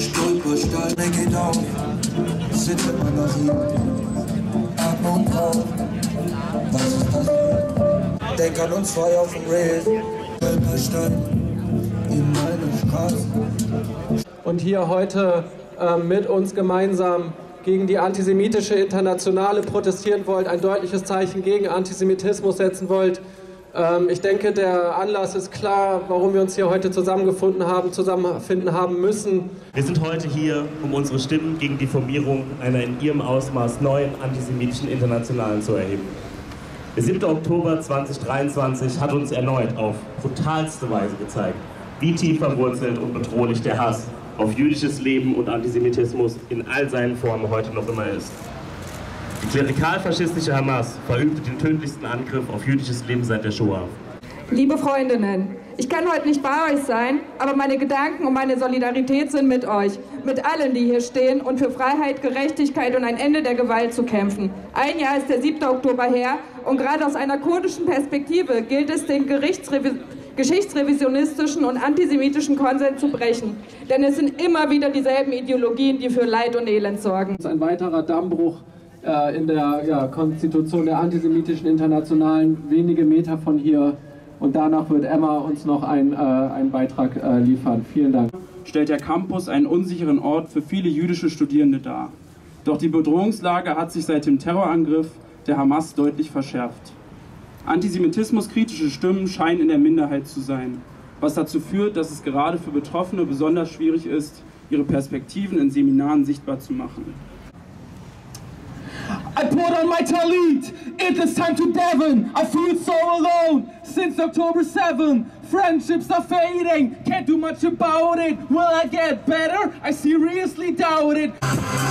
Stolpersteine geht auf, sitze Magazin, atme und brauch. Was ist passiert? Denk an uns frei auf dem Rail, Stolperstein in meine Straße. und hier heute äh, mit uns gemeinsam gegen die antisemitische Internationale protestieren wollt, ein deutliches Zeichen gegen Antisemitismus setzen wollt. Ähm, ich denke, der Anlass ist klar, warum wir uns hier heute zusammengefunden haben, zusammenfinden haben müssen. Wir sind heute hier, um unsere Stimmen gegen die Formierung einer in ihrem Ausmaß neuen antisemitischen Internationalen zu erheben. Der 7. Oktober 2023 hat uns erneut auf brutalste Weise gezeigt, wie tief verwurzelt und bedrohlich der Hass auf jüdisches Leben und Antisemitismus in all seinen Formen heute noch immer ist. Klerikal-faschistische Hamas verübte den tödlichsten Angriff auf jüdisches Leben seit der Shoah. Liebe Freundinnen, ich kann heute nicht bei euch sein, aber meine Gedanken und meine Solidarität sind mit euch, mit allen, die hier stehen und für Freiheit, Gerechtigkeit und ein Ende der Gewalt zu kämpfen. Ein Jahr ist der 7. Oktober her und gerade aus einer kurdischen Perspektive gilt es, den Gerichtsrevi geschichtsrevisionistischen und antisemitischen Konsens zu brechen. Denn es sind immer wieder dieselben Ideologien, die für Leid und Elend sorgen. Das ist ein weiterer Dammbruch äh, in der ja, Konstitution der antisemitischen Internationalen, wenige Meter von hier. Und danach wird Emma uns noch ein, äh, einen Beitrag äh, liefern. Vielen Dank. stellt der Campus einen unsicheren Ort für viele jüdische Studierende dar. Doch die Bedrohungslage hat sich seit dem Terrorangriff der Hamas deutlich verschärft. Antisemitismuskritische Stimmen scheinen in der Minderheit zu sein, was dazu führt, dass es gerade für Betroffene besonders schwierig ist, ihre Perspektiven in Seminaren sichtbar zu machen. On my talit. It is time to Devon. I feel so alone since October 7. Friendships are fading. Can't do much about it. Will I get better? I seriously doubt it.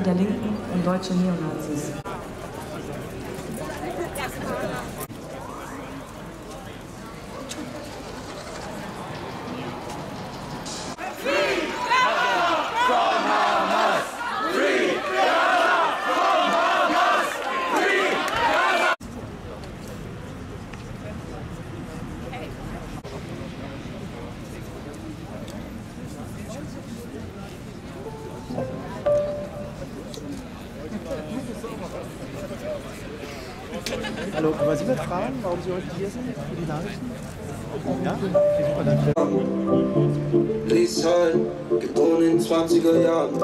Der Linken und deutschen Neonazis. Warum Sie heute hier sind für die Nachrichten? Ja? Liesal, geboren in 20er Jahren,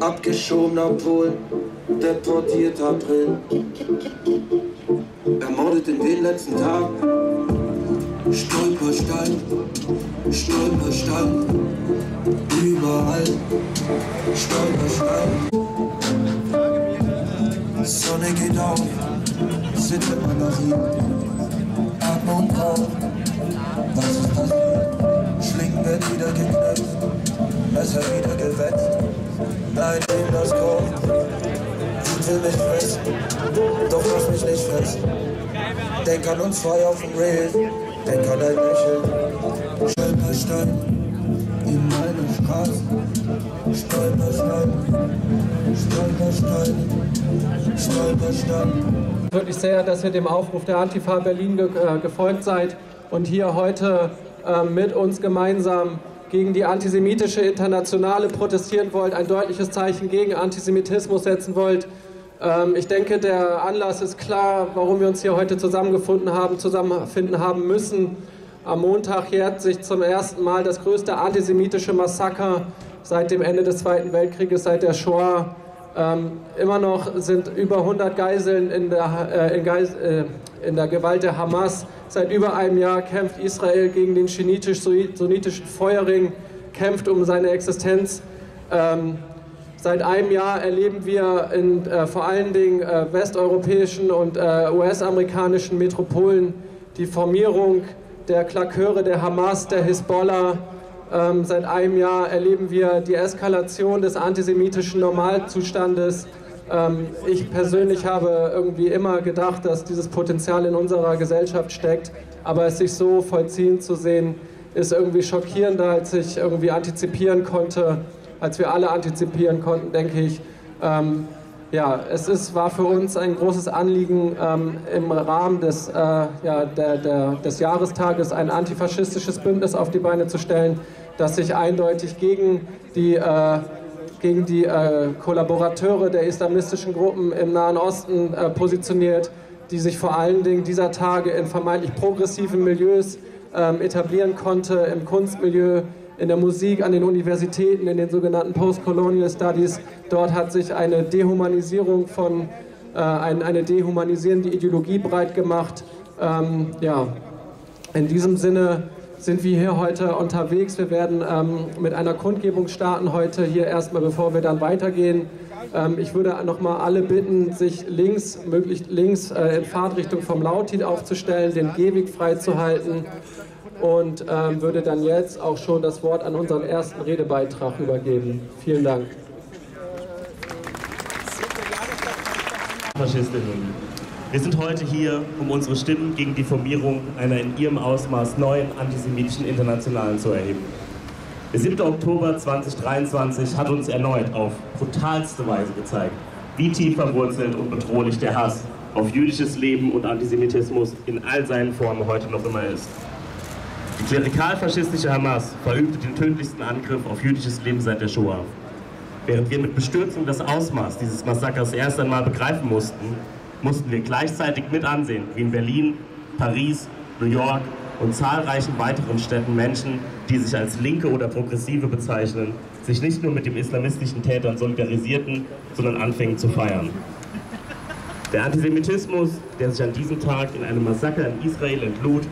abgeschoben nach Polen, deportiert April. Ermordet in den letzten Tagen, Stolperstein, Stolperstein, überall, Stolperstein. Sonne geht auf, sitze Magazin, atme und brauch. Was ist passiert? Schlingen wird wieder geknüpft, Messer wieder gewetzt. Nein, nehm das Korb. Ich will mich fest, doch lass mich nicht fest. Denk an uns frei auf dem Rail, denk an dein Lächeln. Stolperstein in meine Straße, Stolperstein Stolperstein, Stolperstein. Wirklich sehr, dass ihr dem Aufruf der Antifa Berlin ge äh, gefolgt seid und hier heute äh, mit uns gemeinsam gegen die antisemitische Internationale protestieren wollt, ein deutliches Zeichen gegen Antisemitismus setzen wollt. Ähm, ich denke, der Anlass ist klar, warum wir uns hier heute zusammengefunden haben, zusammenfinden haben müssen. Am Montag jährt sich zum ersten Mal das größte antisemitische Massaker seit dem Ende des Zweiten Weltkrieges, seit der Shoah. Ähm, immer noch sind über 100 Geiseln in der, äh, in, Geis, äh, in der Gewalt der Hamas. Seit über einem Jahr kämpft Israel gegen den schiitisch-sunnitischen Feuerring, kämpft um seine Existenz. Ähm, Seit einem Jahr erleben wir in äh, vor allen Dingen äh, westeuropäischen und äh, US-amerikanischen Metropolen die Formierung der Klaköre der Hamas, der Hisbollah. Ähm, seit einem Jahr erleben wir die Eskalation des antisemitischen Normalzustandes. Ähm, ich persönlich habe irgendwie immer gedacht, dass dieses Potenzial in unserer Gesellschaft steckt, aber es sich so vollziehen zu sehen, ist irgendwie schockierender, als ich irgendwie antizipieren konnte als wir alle antizipieren konnten, denke ich, ähm, ja, es ist, war für uns ein großes Anliegen, ähm, im Rahmen des, äh, ja, der, der, des Jahrestages ein antifaschistisches Bündnis auf die Beine zu stellen, das sich eindeutig gegen die, äh, gegen die äh, Kollaborateure der islamistischen Gruppen im Nahen Osten äh, positioniert, die sich vor allen Dingen dieser Tage in vermeintlich progressiven Milieus ähm, etablieren konnte, im Kunstmilieu, in der Musik, an den Universitäten, in den sogenannten Postcolonial Studies. Dort hat sich eine Dehumanisierung von, äh, ein, eine dehumanisierende Ideologie breit gemacht. Ähm, ja, in diesem Sinne sind wir hier heute unterwegs. Wir werden ähm, mit einer Kundgebung starten heute hier erstmal, bevor wir dann weitergehen. Ähm, ich würde nochmal alle bitten, sich links, möglichst links äh, in Fahrtrichtung vom Lautit aufzustellen, den Gehweg freizuhalten und ähm, würde dann jetzt auch schon das Wort an unseren ersten Redebeitrag übergeben. Vielen Dank. Faschistinnen. Wir sind heute hier, um unsere Stimmen gegen die Formierung einer in ihrem Ausmaß neuen antisemitischen Internationalen zu erheben. Der 7. Oktober 2023 hat uns erneut auf brutalste Weise gezeigt, wie tief verwurzelt und bedrohlich der Hass auf jüdisches Leben und Antisemitismus in all seinen Formen heute noch immer ist. Die klerikal-faschistische Hamas verübte den tödlichsten Angriff auf jüdisches Leben seit der Shoah. Während wir mit Bestürzung das Ausmaß dieses Massakers erst einmal begreifen mussten, mussten wir gleichzeitig mit ansehen, wie in Berlin, Paris, New York und zahlreichen weiteren Städten Menschen, die sich als Linke oder Progressive bezeichnen, sich nicht nur mit dem islamistischen Tätern solidarisierten, sondern anfingen zu feiern. Der Antisemitismus, der sich an diesem Tag in einem Massaker in Israel entlud,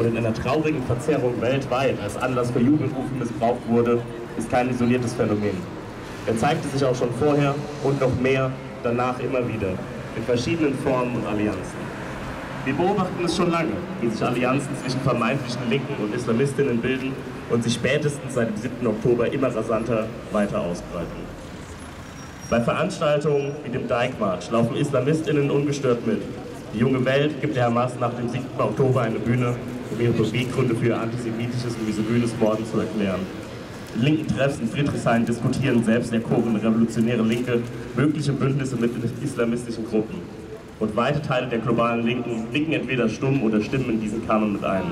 und in einer traurigen Verzerrung weltweit als Anlass für Jubelrufe missbraucht wurde, ist kein isoliertes Phänomen. Er zeigte sich auch schon vorher und noch mehr danach immer wieder, in verschiedenen Formen und Allianzen. Wir beobachten es schon lange, wie sich Allianzen zwischen vermeintlichen Linken und Islamistinnen bilden und sich spätestens seit dem 7. Oktober immer rasanter weiter ausbreiten. Bei Veranstaltungen wie dem Dijkmarsch laufen Islamistinnen ungestört mit. Die junge Welt gibt der Hamas nach dem 7. Oktober eine Bühne, um ihre Beweggründe für antisemitisches und misogynes Morden zu erklären. In linken Treffs in Friedrichshain diskutieren selbst erkorene revolutionäre Linke mögliche Bündnisse mit islamistischen Gruppen. Und weite Teile der globalen Linken blicken entweder stumm oder stimmen in diesen Kanon mit ein.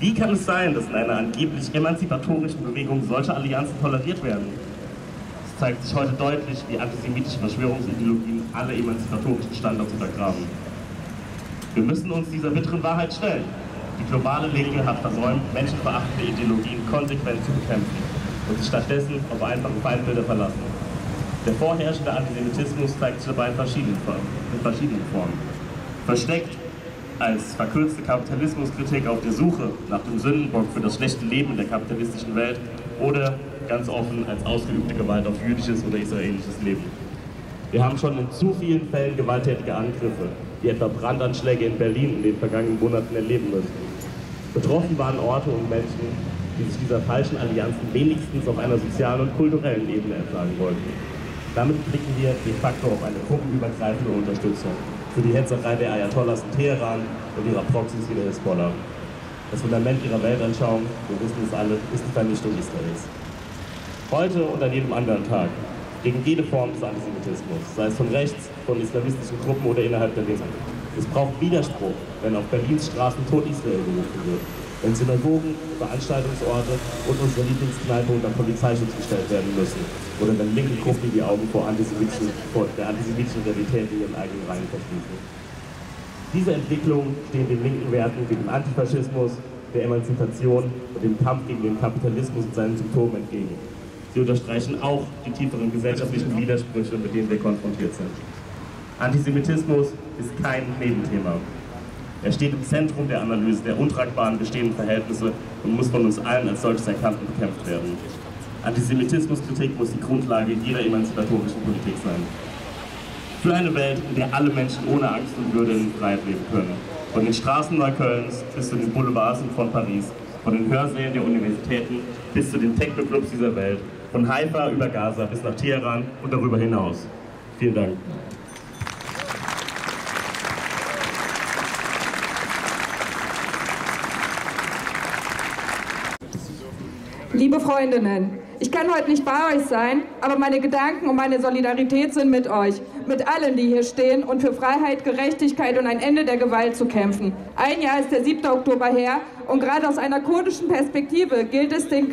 Wie kann es sein, dass in einer angeblich emanzipatorischen Bewegung solche Allianzen toleriert werden? Es zeigt sich heute deutlich, wie antisemitische Verschwörungsideologien alle emanzipatorischen Standards untergraben. Wir müssen uns dieser bitteren Wahrheit stellen. Die globale Linke hat versäumt, menschenverachtende Ideologien konsequent zu bekämpfen und sich stattdessen auf einfache Feindbilder verlassen. Der vorherrschende Antisemitismus zeigt sich dabei in verschiedenen Formen. In verschiedenen Formen. Versteckt als verkürzte Kapitalismuskritik auf der Suche nach dem Sündenbock für das schlechte Leben der kapitalistischen Welt oder ganz offen als ausgeübte Gewalt auf jüdisches oder israelisches Leben. Wir haben schon in zu vielen Fällen gewalttätige Angriffe, wie etwa Brandanschläge in Berlin in den vergangenen Monaten erleben müssen. Betroffen waren Orte und Menschen, die sich dieser falschen Allianzen wenigstens auf einer sozialen und kulturellen Ebene entsagen wollten. Damit blicken wir de facto auf eine gruppenübergreifende Unterstützung für die Hetzerei der Ayatollahs in Teheran und ihrer Proxys wie der Hezbollah. Das Fundament ihrer Weltanschauung, wir wissen es alle, ist die Vernichtung Israels. Heute und an jedem anderen Tag gegen jede Form des Antisemitismus, sei es von rechts, von islamistischen Gruppen oder innerhalb der Linken. Es braucht Widerspruch, wenn auf Berlins Straßen Tod Israel gerufen wird, wenn Synagogen, Veranstaltungsorte und unsere Lieblingskneipe unter Polizeischutz gestellt werden müssen oder wenn linke Gruppen die Augen vor, antisemitischen, vor der antisemitischen Realität in ihren eigenen Reihen verschließen. Diese Entwicklung stehen den linken Werten wie dem Antifaschismus, der Emanzipation und dem Kampf gegen den Kapitalismus und seinen Symptomen entgegen. Sie unterstreichen auch die tieferen gesellschaftlichen Widersprüche, mit denen wir konfrontiert sind. Antisemitismus ist kein Nebenthema. Er steht im Zentrum der Analyse der untragbaren bestehenden Verhältnisse und muss von uns allen als solches erkannt und bekämpft werden. Antisemitismuskritik muss die Grundlage jeder emanzipatorischen Politik sein. Für eine Welt, in der alle Menschen ohne Angst und Würde in Freiheit leben können. Von den Straßen Neuköllns bis zu den Boulevards von Paris, von den Hörsälen der Universitäten bis zu den Techno-Clubs dieser Welt, von Haifa über Gaza bis nach Teheran und darüber hinaus. Vielen Dank. Liebe Freundinnen, ich kann heute nicht bei euch sein, aber meine Gedanken und meine Solidarität sind mit euch, mit allen, die hier stehen und für Freiheit, Gerechtigkeit und ein Ende der Gewalt zu kämpfen. Ein Jahr ist der 7. Oktober her und gerade aus einer kurdischen Perspektive gilt es, den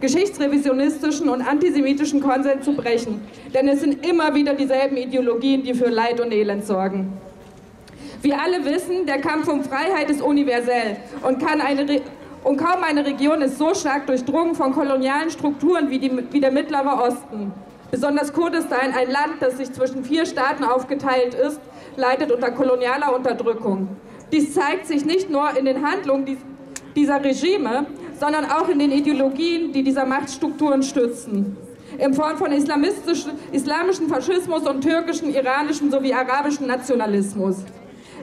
geschichtsrevisionistischen und antisemitischen Konsens zu brechen. Denn es sind immer wieder dieselben Ideologien, die für Leid und Elend sorgen. Wir alle wissen, der Kampf um Freiheit ist universell und kann eine und kaum eine Region ist so stark durchdrungen von kolonialen Strukturen wie, die, wie der Mittlere Osten. Besonders Kurdistan, ein Land, das sich zwischen vier Staaten aufgeteilt ist, leidet unter kolonialer Unterdrückung. Dies zeigt sich nicht nur in den Handlungen dieser Regime, sondern auch in den Ideologien, die diese Machtstrukturen stützen. In Form von islamischen Faschismus und türkischen, iranischen sowie arabischen Nationalismus.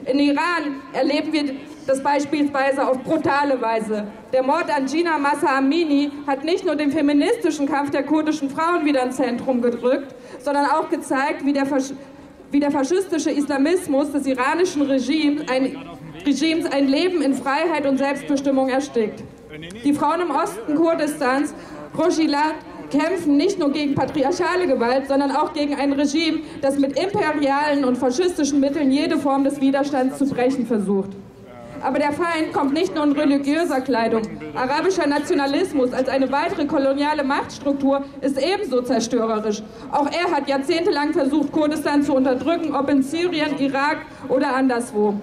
In Iran erleben wir das beispielsweise auf brutale Weise. Der Mord an Gina Massa Amini hat nicht nur den feministischen Kampf der kurdischen Frauen wieder ins Zentrum gedrückt, sondern auch gezeigt, wie der, wie der faschistische Islamismus des iranischen Regimes ein, Regimes ein Leben in Freiheit und Selbstbestimmung erstickt. Die Frauen im Osten Kurdistans, Rojilat, kämpfen nicht nur gegen patriarchale Gewalt, sondern auch gegen ein Regime, das mit imperialen und faschistischen Mitteln jede Form des Widerstands zu brechen versucht. Aber der Feind kommt nicht nur in religiöser Kleidung. Arabischer Nationalismus als eine weitere koloniale Machtstruktur ist ebenso zerstörerisch. Auch er hat jahrzehntelang versucht, Kurdistan zu unterdrücken, ob in Syrien, Irak oder anderswo.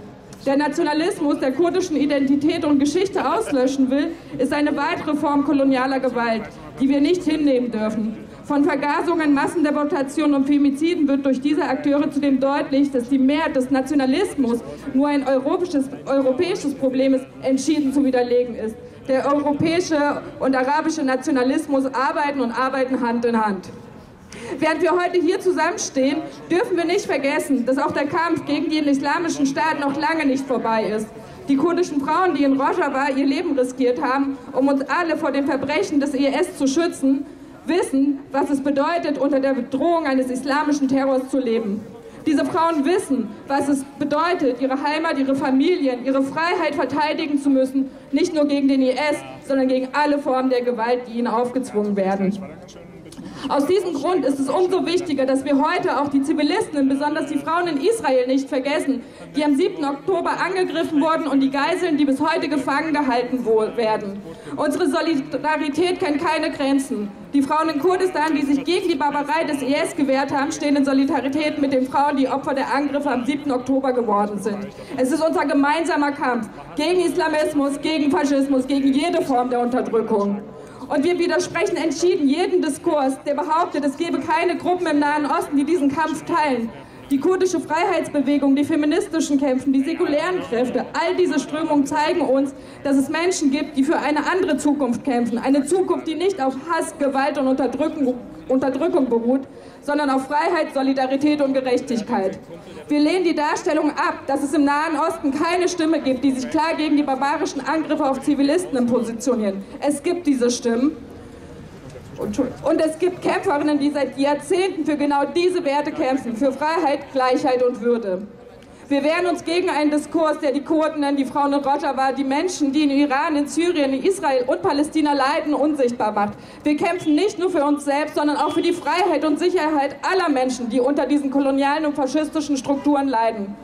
Der Nationalismus, der kurdischen Identität und Geschichte auslöschen will, ist eine weitere Form kolonialer Gewalt, die wir nicht hinnehmen dürfen. Von Vergasungen, Massendeportationen und Femiziden wird durch diese Akteure zudem deutlich, dass die Mehrheit des Nationalismus nur ein europäisches, europäisches Problem ist, entschieden zu widerlegen ist. Der europäische und arabische Nationalismus arbeiten und arbeiten Hand in Hand. Während wir heute hier zusammenstehen, dürfen wir nicht vergessen, dass auch der Kampf gegen den islamischen Staat noch lange nicht vorbei ist. Die kurdischen Frauen, die in Rojava ihr Leben riskiert haben, um uns alle vor den Verbrechen des IS zu schützen, wissen, was es bedeutet, unter der Bedrohung eines islamischen Terrors zu leben. Diese Frauen wissen, was es bedeutet, ihre Heimat, ihre Familien, ihre Freiheit verteidigen zu müssen, nicht nur gegen den IS, sondern gegen alle Formen der Gewalt, die ihnen aufgezwungen werden. Aus diesem Grund ist es umso wichtiger, dass wir heute auch die Zivilisten, besonders die Frauen in Israel, nicht vergessen, die am 7. Oktober angegriffen wurden und die Geiseln, die bis heute gefangen gehalten werden. Unsere Solidarität kennt keine Grenzen. Die Frauen in Kurdistan, die sich gegen die Barbarei des IS gewehrt haben, stehen in Solidarität mit den Frauen, die Opfer der Angriffe am 7. Oktober geworden sind. Es ist unser gemeinsamer Kampf gegen Islamismus, gegen Faschismus, gegen jede Form der Unterdrückung. Und wir widersprechen entschieden jedem Diskurs, der behauptet, es gebe keine Gruppen im Nahen Osten, die diesen Kampf teilen. Die kurdische Freiheitsbewegung, die feministischen Kämpfen, die säkulären Kräfte, all diese Strömungen zeigen uns, dass es Menschen gibt, die für eine andere Zukunft kämpfen. Eine Zukunft, die nicht auf Hass, Gewalt und Unterdrückung, Unterdrückung beruht, sondern auf Freiheit, Solidarität und Gerechtigkeit. Wir lehnen die Darstellung ab, dass es im Nahen Osten keine Stimme gibt, die sich klar gegen die barbarischen Angriffe auf Zivilisten positionieren. Es gibt diese Stimmen. Und es gibt Kämpferinnen, die seit Jahrzehnten für genau diese Werte kämpfen, für Freiheit, Gleichheit und Würde. Wir wehren uns gegen einen Diskurs, der die Kurden, die Frauen und Rojava, die Menschen, die in Iran, in Syrien, in Israel und Palästina leiden, unsichtbar macht. Wir kämpfen nicht nur für uns selbst, sondern auch für die Freiheit und Sicherheit aller Menschen, die unter diesen kolonialen und faschistischen Strukturen leiden.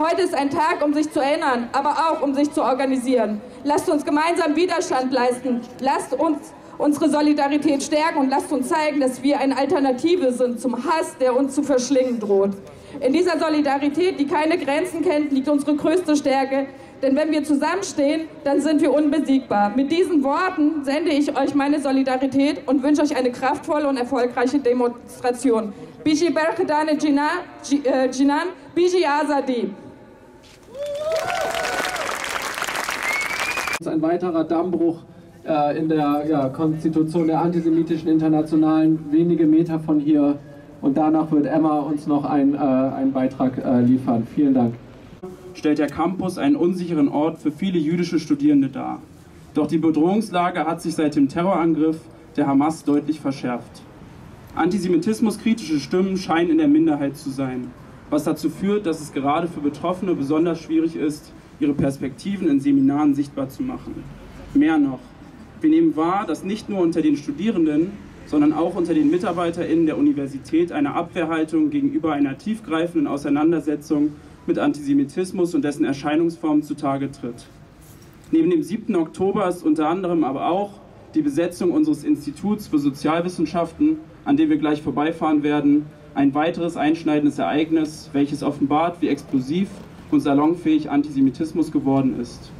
Heute ist ein Tag, um sich zu erinnern, aber auch um sich zu organisieren. Lasst uns gemeinsam Widerstand leisten. Lasst uns unsere Solidarität stärken und lasst uns zeigen, dass wir eine Alternative sind zum Hass, der uns zu verschlingen droht. In dieser Solidarität, die keine Grenzen kennt, liegt unsere größte Stärke. Denn wenn wir zusammenstehen, dann sind wir unbesiegbar. Mit diesen Worten sende ich euch meine Solidarität und wünsche euch eine kraftvolle und erfolgreiche Demonstration. Biji Berkhedane äh, Jinan, Biji Azadi. Ein weiterer Dammbruch äh, in der Konstitution der antisemitischen Internationalen, wenige Meter von hier. Und danach wird Emma uns noch ein, äh, einen Beitrag äh, liefern. Vielen Dank. Stellt der Campus einen unsicheren Ort für viele jüdische Studierende dar. Doch die Bedrohungslage hat sich seit dem Terrorangriff der Hamas deutlich verschärft. Antisemitismuskritische Stimmen scheinen in der Minderheit zu sein, was dazu führt, dass es gerade für Betroffene besonders schwierig ist, ihre Perspektiven in Seminaren sichtbar zu machen. Mehr noch, wir nehmen wahr, dass nicht nur unter den Studierenden, sondern auch unter den MitarbeiterInnen der Universität eine Abwehrhaltung gegenüber einer tiefgreifenden Auseinandersetzung mit Antisemitismus und dessen Erscheinungsformen zutage tritt. Neben dem 7. Oktober ist unter anderem aber auch die Besetzung unseres Instituts für Sozialwissenschaften, an dem wir gleich vorbeifahren werden, ein weiteres einschneidendes Ereignis, welches offenbart, wie explosiv und salonfähig Antisemitismus geworden ist.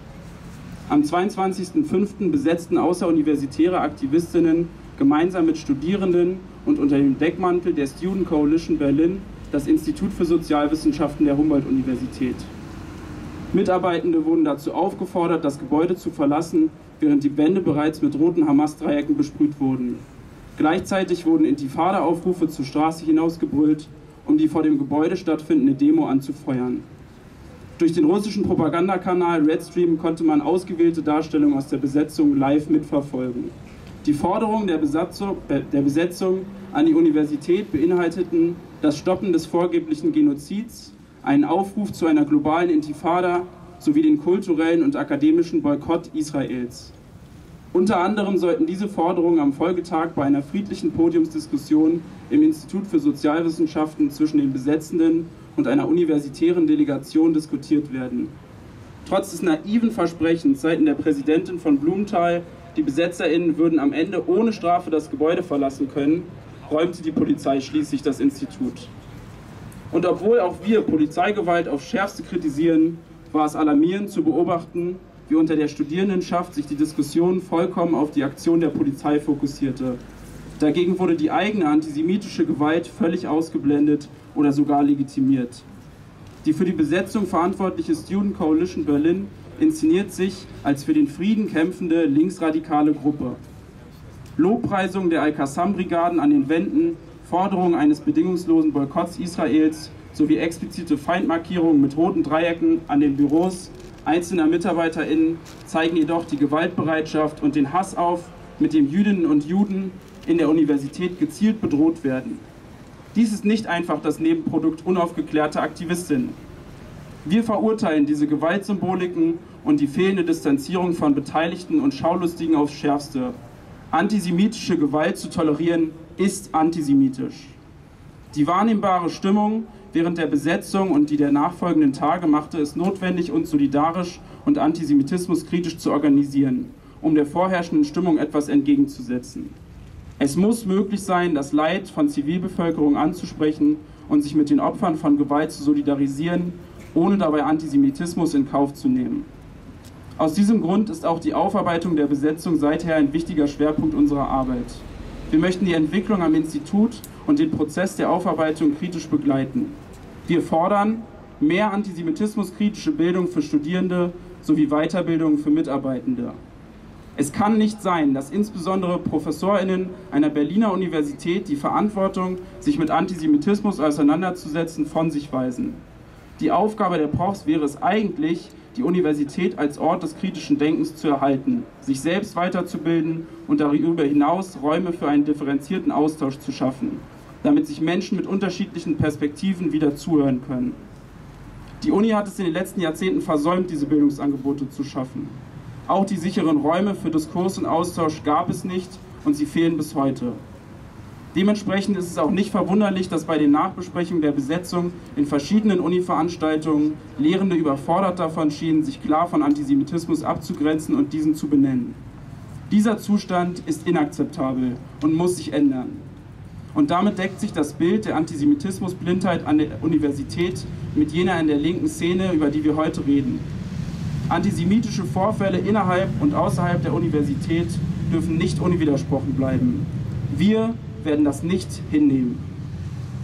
Am 22.05. besetzten außeruniversitäre Aktivistinnen gemeinsam mit Studierenden und unter dem Deckmantel der Student Coalition Berlin das Institut für Sozialwissenschaften der Humboldt-Universität. Mitarbeitende wurden dazu aufgefordert, das Gebäude zu verlassen, während die Wände bereits mit roten Hamas-Dreiecken besprüht wurden. Gleichzeitig wurden Intifada-Aufrufe zur Straße hinausgebrüllt, um die vor dem Gebäude stattfindende Demo anzufeuern. Durch den russischen Propagandakanal Redstream konnte man ausgewählte Darstellungen aus der Besetzung live mitverfolgen. Die Forderungen der, der Besetzung an die Universität beinhalteten das Stoppen des vorgeblichen Genozids, einen Aufruf zu einer globalen Intifada sowie den kulturellen und akademischen Boykott Israels. Unter anderem sollten diese Forderungen am Folgetag bei einer friedlichen Podiumsdiskussion im Institut für Sozialwissenschaften zwischen den Besetzenden und einer universitären Delegation diskutiert werden. Trotz des naiven Versprechens seitens der Präsidentin von Blumenthal, die BesetzerInnen würden am Ende ohne Strafe das Gebäude verlassen können, räumte die Polizei schließlich das Institut. Und obwohl auch wir Polizeigewalt aufs Schärfste kritisieren, war es alarmierend zu beobachten, wie unter der Studierendenschaft sich die Diskussion vollkommen auf die Aktion der Polizei fokussierte. Dagegen wurde die eigene antisemitische Gewalt völlig ausgeblendet oder sogar legitimiert. Die für die Besetzung verantwortliche Student Coalition Berlin inszeniert sich als für den Frieden kämpfende linksradikale Gruppe. Lobpreisung der Al-Qassam-Brigaden an den Wänden, Forderung eines bedingungslosen Boykotts Israels sowie explizite Feindmarkierungen mit roten Dreiecken an den Büros einzelner MitarbeiterInnen zeigen jedoch die Gewaltbereitschaft und den Hass auf, mit dem Jüdinnen und Juden in der Universität gezielt bedroht werden. Dies ist nicht einfach das Nebenprodukt unaufgeklärter Aktivistinnen. Wir verurteilen diese Gewaltsymboliken und die fehlende Distanzierung von Beteiligten und Schaulustigen aufs Schärfste. Antisemitische Gewalt zu tolerieren, ist antisemitisch. Die wahrnehmbare Stimmung während der Besetzung und die der nachfolgenden Tage machte es notwendig, uns solidarisch und antisemitismuskritisch zu organisieren, um der vorherrschenden Stimmung etwas entgegenzusetzen. Es muss möglich sein, das Leid von Zivilbevölkerung anzusprechen und sich mit den Opfern von Gewalt zu solidarisieren, ohne dabei Antisemitismus in Kauf zu nehmen. Aus diesem Grund ist auch die Aufarbeitung der Besetzung seither ein wichtiger Schwerpunkt unserer Arbeit. Wir möchten die Entwicklung am Institut und den Prozess der Aufarbeitung kritisch begleiten. Wir fordern mehr antisemitismuskritische Bildung für Studierende sowie Weiterbildung für Mitarbeitende. Es kann nicht sein, dass insbesondere ProfessorInnen einer Berliner Universität die Verantwortung, sich mit Antisemitismus auseinanderzusetzen, von sich weisen. Die Aufgabe der Profs wäre es eigentlich, die Universität als Ort des kritischen Denkens zu erhalten, sich selbst weiterzubilden und darüber hinaus Räume für einen differenzierten Austausch zu schaffen, damit sich Menschen mit unterschiedlichen Perspektiven wieder zuhören können. Die Uni hat es in den letzten Jahrzehnten versäumt, diese Bildungsangebote zu schaffen. Auch die sicheren Räume für Diskurs und Austausch gab es nicht und sie fehlen bis heute. Dementsprechend ist es auch nicht verwunderlich, dass bei den Nachbesprechungen der Besetzung in verschiedenen Uni-Veranstaltungen Lehrende überfordert davon schienen, sich klar von Antisemitismus abzugrenzen und diesen zu benennen. Dieser Zustand ist inakzeptabel und muss sich ändern. Und damit deckt sich das Bild der Antisemitismusblindheit an der Universität mit jener in der linken Szene, über die wir heute reden. Antisemitische Vorfälle innerhalb und außerhalb der Universität dürfen nicht unwidersprochen bleiben. Wir werden das nicht hinnehmen.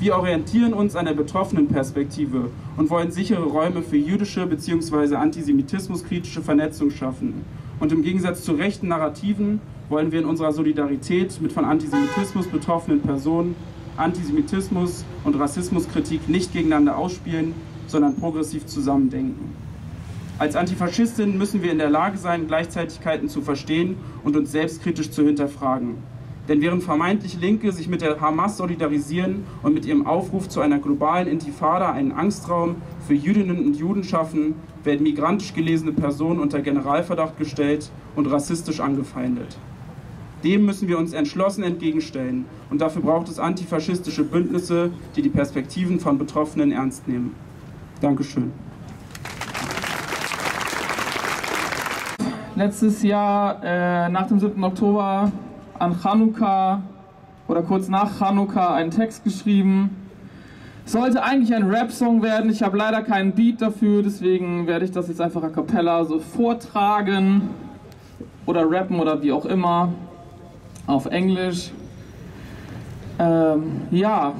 Wir orientieren uns an der betroffenen Perspektive und wollen sichere Räume für jüdische bzw. antisemitismuskritische Vernetzung schaffen. Und im Gegensatz zu rechten Narrativen wollen wir in unserer Solidarität mit von Antisemitismus betroffenen Personen Antisemitismus und Rassismuskritik nicht gegeneinander ausspielen, sondern progressiv zusammendenken. Als Antifaschistin müssen wir in der Lage sein, Gleichzeitigkeiten zu verstehen und uns selbstkritisch zu hinterfragen. Denn während vermeintlich Linke sich mit der Hamas solidarisieren und mit ihrem Aufruf zu einer globalen Intifada einen Angstraum für Jüdinnen und Juden schaffen, werden migrantisch gelesene Personen unter Generalverdacht gestellt und rassistisch angefeindet. Dem müssen wir uns entschlossen entgegenstellen und dafür braucht es antifaschistische Bündnisse, die die Perspektiven von Betroffenen ernst nehmen. Dankeschön. Letztes Jahr äh, nach dem 7. Oktober an Chanukka oder kurz nach Chanukka einen Text geschrieben. Sollte eigentlich ein Rap-Song werden. Ich habe leider keinen Beat dafür, deswegen werde ich das jetzt einfach a cappella so vortragen oder rappen oder wie auch immer auf Englisch. Ähm, ja.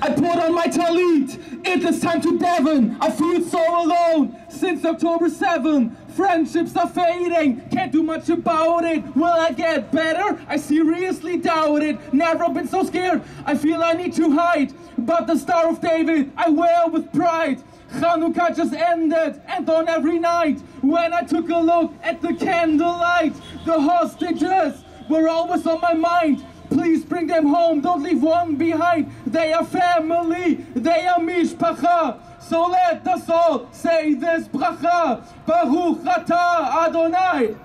I put on my talit, it is time to Devon. I feel so alone since October 7. Friendships are fading, can't do much about it. Will I get better? I seriously doubt it. Never been so scared, I feel I need to hide. But the Star of David, I wear with pride. Hanukkah just ended, and on every night, when I took a look at the candlelight, the hostages were always on my mind. Please bring them home, don't leave one behind. They are family, they are mishpacha. So let us all say this bracha. Baruch atah Adonai,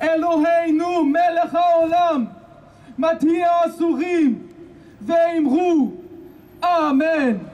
Eloheinu melech haolam, Matia asurim, ve'imru, Amen.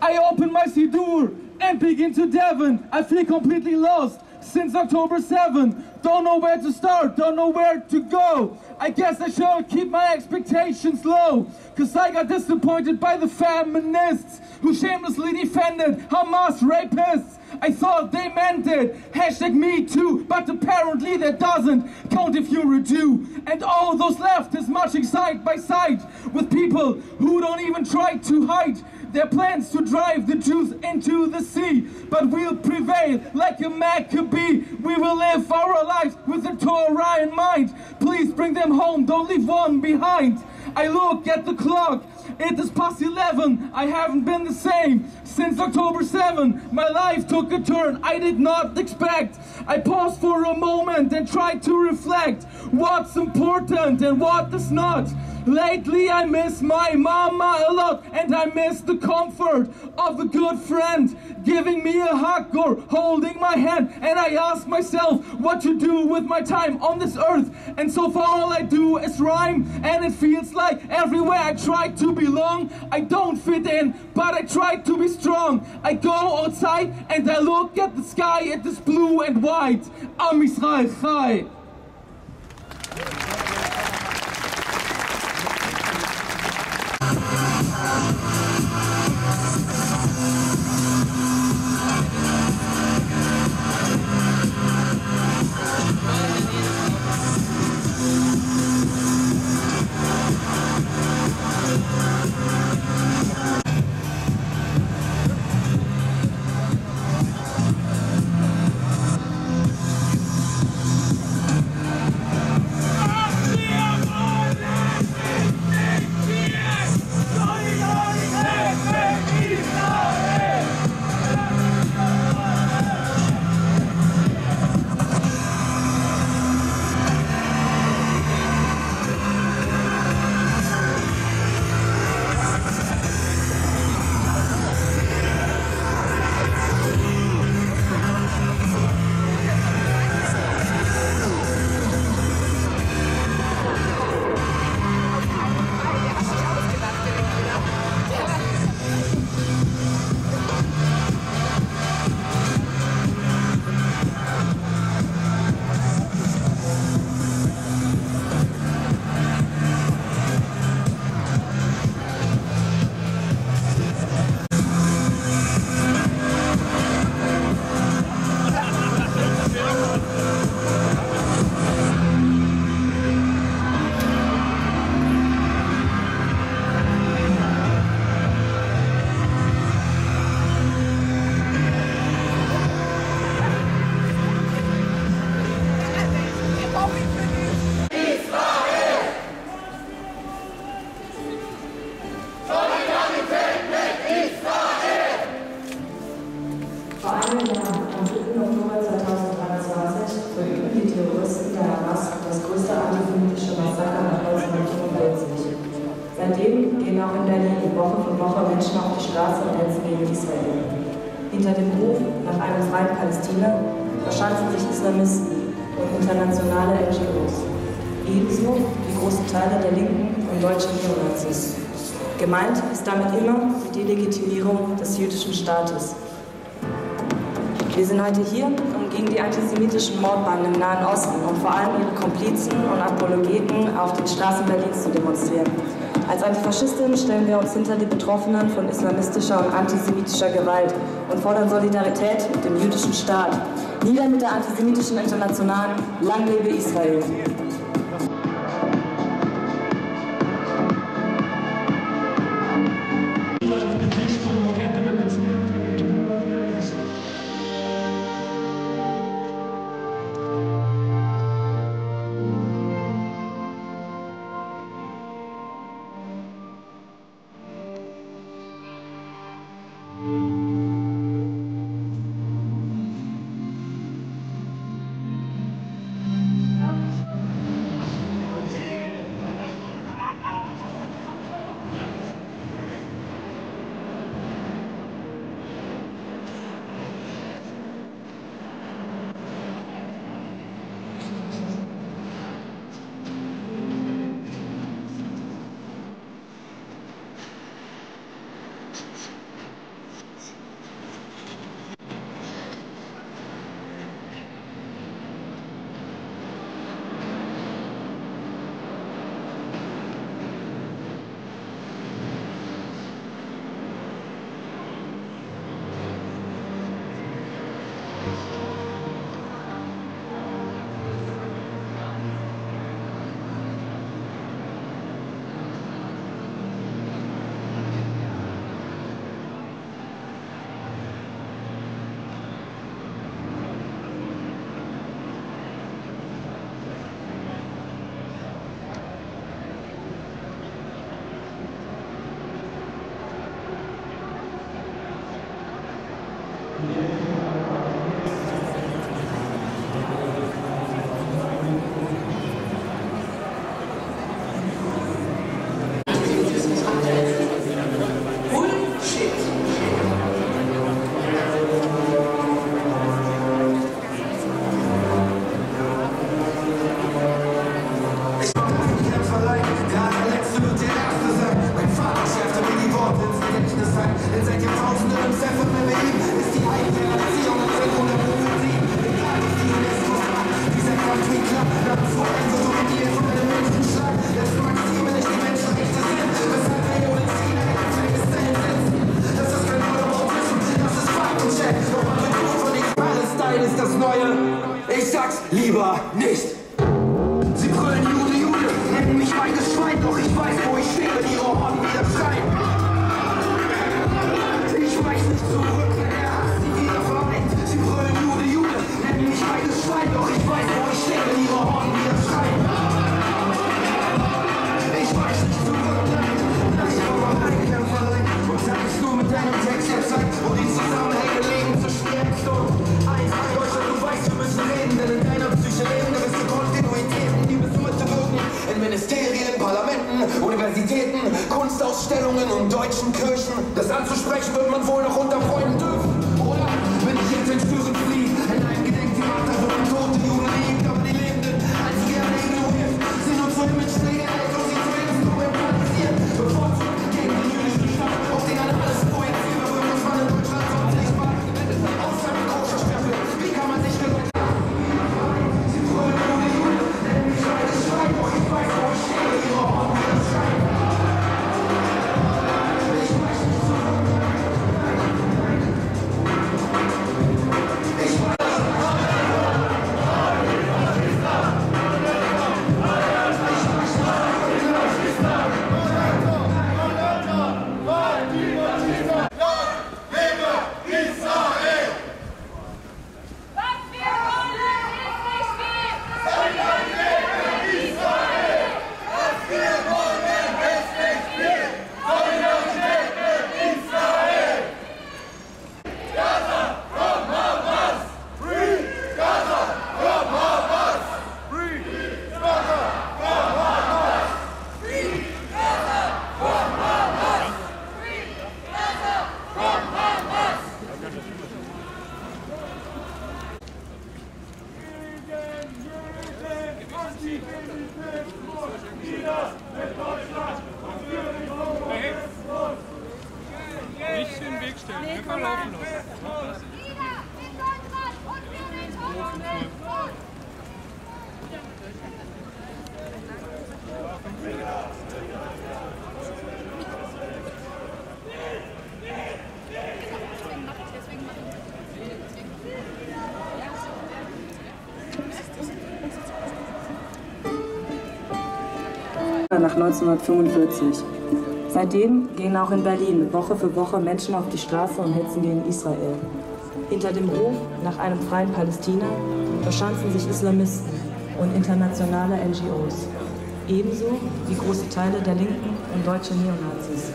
I open my Sidur and begin to Devon. I feel completely lost since October 7. Don't know where to start, don't know where to go. I guess I should keep my expectations low. Cause I got disappointed by the feminists who shamelessly defended Hamas rapists. I thought they meant it. Hashtag me too, but apparently that doesn't count if you're a Jew. And all those leftists marching side by side with people who don't even try to hide their plans to drive the Jews into the sea. But we'll prevail like a Maccabee. We will live our lives with the Torah in mind. Please bring them home, don't leave one behind. I look at the clock, it is past 11. I haven't been the same since October 7. My life took a turn I did not expect. I paused for a moment and tried to reflect what's important and what is not. Lately I miss my mama a lot and I miss the comfort of a good friend giving me a hug or holding my hand. And I ask myself what to do with my time on this earth. And so far all I do is rhyme and it feels like everywhere I try to belong I don't fit in but I try to be strong. I go outside and I look at the sky it is blue and white. Am Israel Chai internationale NGOs. Ebenso wie große Teile der linken und deutschen Neonazis. Gemeint ist damit immer die Delegitimierung des jüdischen Staates. Wir sind heute hier, um gegen die antisemitischen Mordbanden im Nahen Osten und vor allem ihre Komplizen und Apologeten auf den Straßen Berlins zu demonstrieren. Als Antifaschistinnen stellen wir uns hinter die Betroffenen von islamistischer und antisemitischer Gewalt und fordern Solidarität mit dem jüdischen Staat. Nieder mit der antisemitischen Internationalen, lang lebe Israel. Nach 1945. Seitdem gehen auch in Berlin Woche für Woche Menschen auf die Straße und hetzen gegen Israel. Hinter dem Ruf nach einem freien Palästina verschanzen sich Islamisten und internationale NGOs, ebenso wie große Teile der Linken und deutschen Neonazis.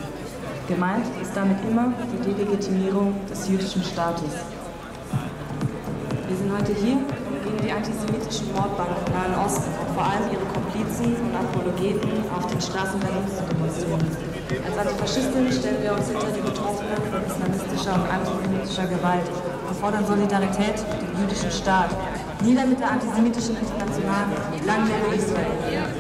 Gemeint ist damit immer die Delegitimierung des jüdischen Staates. Wir sind heute hier, gegen die antisemitischen Mordbanden im Nahen Osten vor allem ihre Komplizen und Apologeten auf den Straßen Berlins zu demonstrieren. Als Antifaschistin stellen wir uns hinter die Betroffenen von islamistischer und antisemitischer Gewalt und fordern Solidarität mit dem jüdischen Staat. Nieder mit der antisemitischen Internationale, lang lebe Israel.